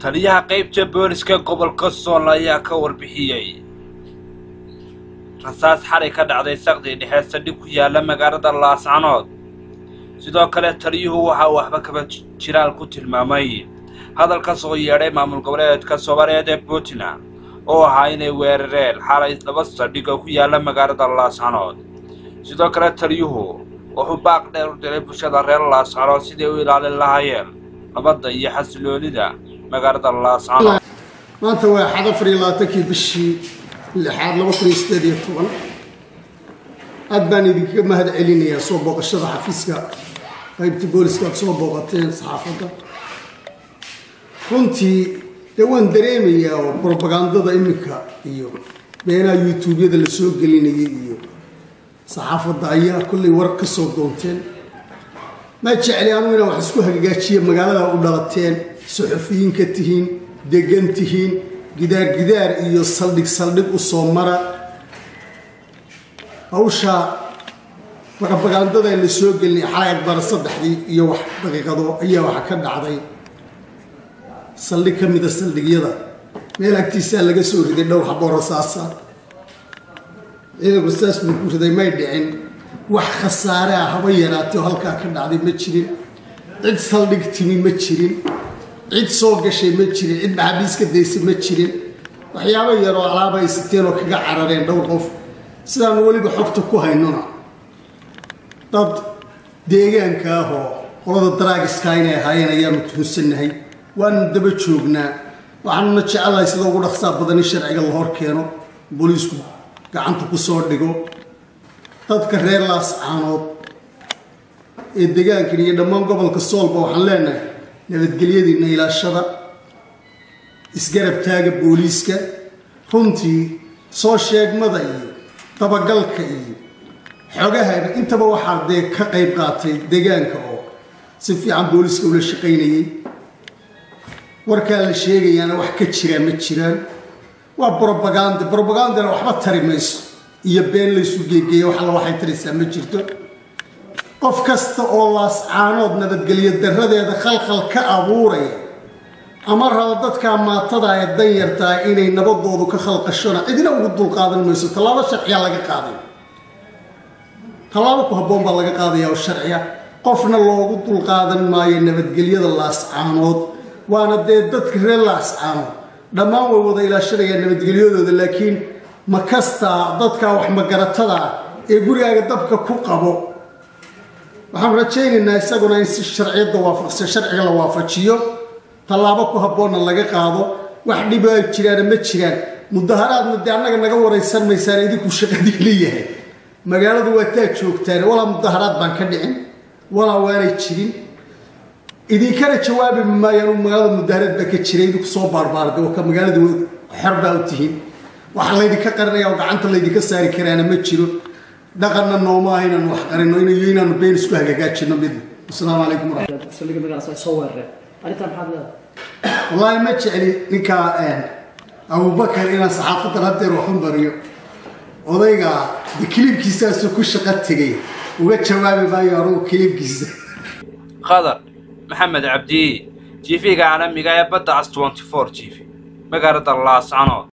taliyaha qaybta booliska gobolka sool ayaa ka warbixiyey. Rasaas xalay ka dhacday saqdii dhexe saldhig ku yaalla magaalada laascanood sidoo kale taliyuhu waxa uu waxba kaba jiraal ku tilmaamay. Hadal ka soo yeedhay maamul goboleedka soomaaliyeed ee puntland oo ahaa inay weerareen xalay laba saldhig oo ku yaalla magaalada laascanood sidoo kale taliyuhu wuxuu baaq dheer u diray bulshada reer laascanood siday u ilaalin lahaayeen nabadda iyo xasiloonida magaalada laascanood maanta waa axad afar iyo labaatankii bishii lixaad laba kun iyo sideed iyo toban. Aad baan idinkaga mahad celinayaa soo booqashada xafiiska qaybta booliska aad soo booqateen saxaafadda. Runtii dee waan dareemayaa oo brobagandada iminka iyo beenaha youtuubyada la soo gelinayay iyo saxaafadda ayaa kollay war ka soo doonteen ma jecli anu inaan wax isku hagagaajiya magaalada u dhalateen suxufiyiin ka tihiin degan tihiin gidaar gidaar iyo saldhig saldhig u soo mara. Hawsha brobagandada la soo gelinay xalay adbara saddexdii iyo wax daqiiqado ayaa waxa ka dhacday. Saldhig ka mida saldhigyada. Meel agtiisaa laga soo riday dhowr xaboo rasaasa ciidanku rasaas buu ku riday may dhicin wax khasaare ah haba yaraatay oo halkaa ka dhacday ma jirin. Cid saldhig timi ma jirin. Cid soo gashay ma jirin. Cid maxaabiis ka daysay ma jirin. Waxyaabo yaroo alaaba ay siteen kaga carareen dhowr qof. Sidaanu weliba xogta ku haynona. Dad deegaanka ah oo qolada daraagiska inay ahaayeen ayaanu tuhunsannahay waanu daba joognaa. Waxaanuna jecelahay sida ugu dhaqsaa badan in sharciga la hor keeno. Booliisku gacanta ku soo dhigo dadka reer laascaanood ee degaankan iyo dhammaan gobolka soolba waxaan leenahay nabadgelyadiina ilaashada isgarab taaga booliiska runtii soo sheegmada iyo dabagalka iyo xogaha intaba waxaa dee ka qayb qaatay degaanka oo si fiican booliiska ula shaqaynayay. Warkaa la sheegayaana wax ka jiraa ma jiraan. Waa brobaganda brobagandana waxba tari mayso iyo been laysu geegeeya wax alla waxay taraysaa ma jirto. Qof kasta oo laascaanood nabadgelyo daradeeda khalkhal ka abuuraya ama raba dadkaa maatada ee danyartaa inay nabadoodu ka khalqashona cidina ugu dulqaadan mayso tallaabo sharciyaa laga qaaday. Tallaabo ku habboon baa laga qaadaya oo sharciya. Qofna loogu dulqaadan maayo nabadgelyada laascaanood waana dee dadka reer laascaanood dhammaan way wada ilaashanayaan nabadgelyadooda laakiin ma kastaa dadkaa wax magaratada ah ee gurigaaga dabka ku qabo. Waxaan rajaynaynaa isaguna in si sharciyadda sharciga la waafajiyo. Tallaabo ku habboonna laga qaado. Wax dhibaa jiraana ma jiraan. Mudaharaadna dee annaga naga waraysan maysaan idinku shaqadii leeyahay magaaladu waa taa joogtaan walaa mudaharaad baan ka dhicin walaa waanay jirin. Idinkana jawaabi maayaan magaalada mudaharaad baa ka jiray idinku soo baarbaarday oo ka magaaladu xor baa u tihiin waxa laydinka qarinaya oo gacanta laydinka saari karaana ma jiro. Dhaqanna nooma ah inaanu wax qarino inayo inaanu been isku hagagaajino mid. Asalaamu calaykum wallaahi ma jecli ninkaa abubakar inaan saxaafadan haddeer waxu bariyo. Odayga de kilibkiisaasu ku shaqo tegay uga jawaabi maayo anugu kilibkiisa qadar maxamed cabdi tv-ga caalamiga ee badda cas 24 tv magaalada laascanood